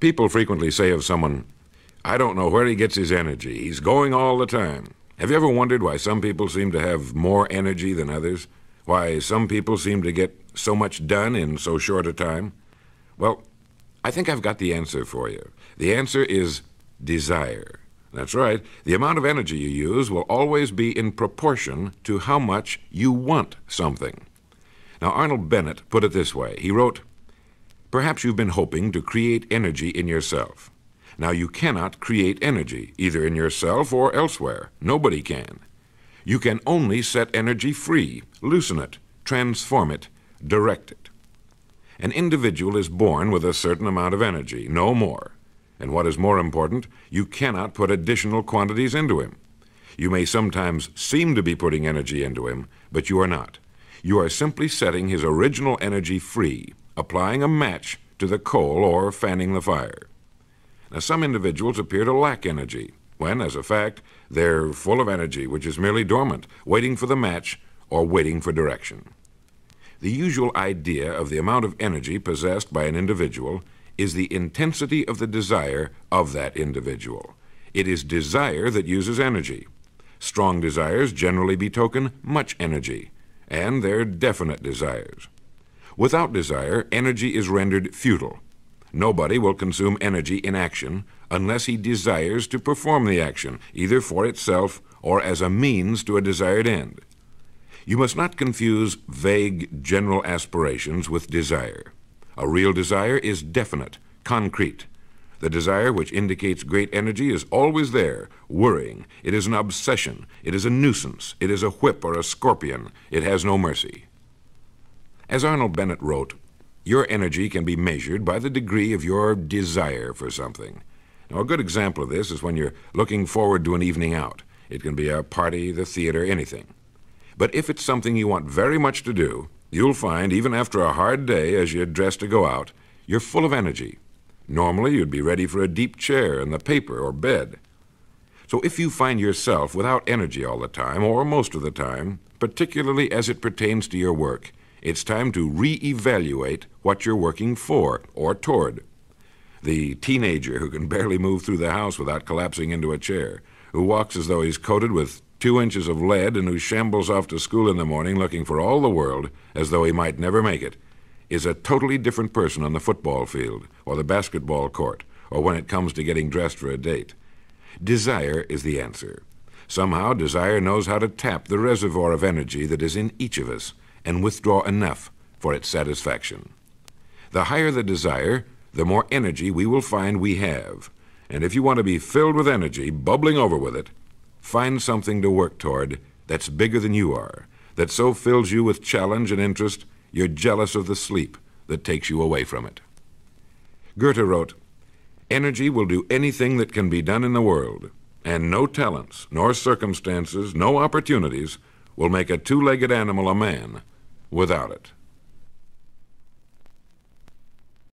People frequently say of someone, I don't know where he gets his energy. He's going all the time. Have you ever wondered why some people seem to have more energy than others? Why some people seem to get so much done in so short a time? Well, I think I've got the answer for you. The answer is desire. That's right. The amount of energy you use will always be in proportion to how much you want something. Now, Arnold Bennett put it this way He wrote, Perhaps you've been hoping to create energy in yourself. Now, you cannot create energy, either in yourself or elsewhere. Nobody can. You can only set energy free, loosen it, transform it, direct it. An individual is born with a certain amount of energy, no more. And what is more important, you cannot put additional quantities into him. You may sometimes seem to be putting energy into him, but you are not. You are simply setting his original energy free, applying a match to the coal or fanning the fire. Now, some individuals appear to lack energy, when, as a fact, they're full of energy which is merely dormant, waiting for the match or waiting for direction. The usual idea of the amount of energy possessed by an individual is the intensity of the desire of that individual. It is desire that uses energy. Strong desires generally betoken much energy, and they're definite desires. Without desire, energy is rendered futile. Nobody will consume energy in action unless he desires to perform the action, either for itself or as a means to a desired end. You must not confuse vague general aspirations with desire. A real desire is definite, concrete. The desire which indicates great energy is always there, worrying. It is an obsession. It is a nuisance. It is a whip or a scorpion. It has no mercy. As Arnold Bennett wrote, your energy can be measured by the degree of your desire for something. Now, a good example of this is when you're looking forward to an evening out. It can be a party, the theater, anything. But if it's something you want very much to do, you'll find, even after a hard day as you dress to go out, you're full of energy. Normally, you'd be ready for a deep chair and the paper or bed. So if you find yourself without energy all the time, or most of the time, particularly as it pertains to your work, it's time to re-evaluate what you're working for or toward. The teenager who can barely move through the house without collapsing into a chair, who walks as though he's coated with two inches of lead and who shambles off to school in the morning looking for all the world as though he might never make it, is a totally different person on the football field or the basketball court or when it comes to getting dressed for a date. Desire is the answer. Somehow, desire knows how to tap the reservoir of energy that is in each of us and withdraw enough for its satisfaction. The higher the desire, the more energy we will find we have. And if you want to be filled with energy, bubbling over with it, find something to work toward that's bigger than you are, that so fills you with challenge and interest, you're jealous of the sleep that takes you away from it. Goethe wrote, Energy will do anything that can be done in the world, and no talents, nor circumstances, no opportunities will make a two legged animal a man without it.